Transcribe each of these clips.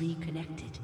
reconnected.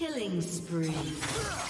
Killing spree.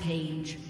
Rampage.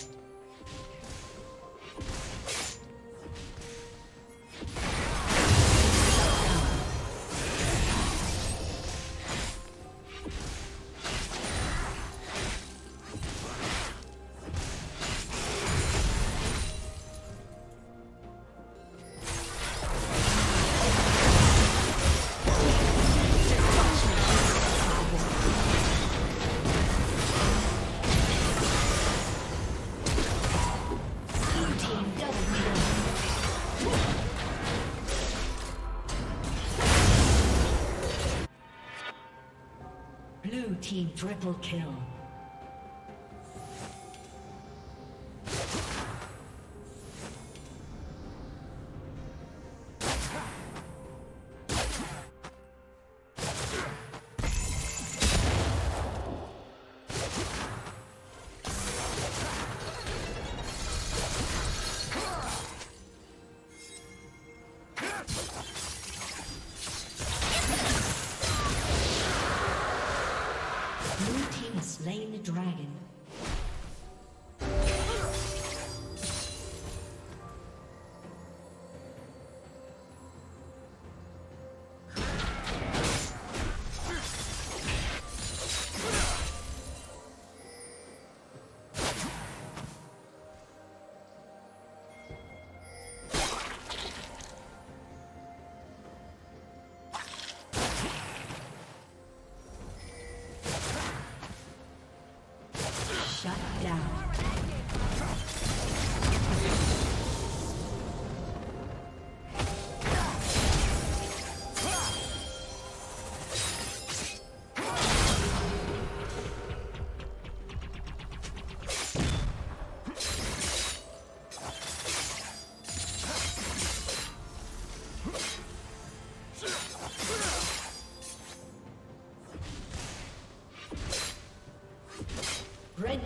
Triple kill. slain the dragon.